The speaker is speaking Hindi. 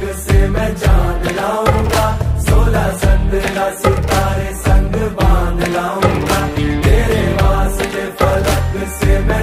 फलक से मैं जान लाऊँगा सोलह संद्रा सितारा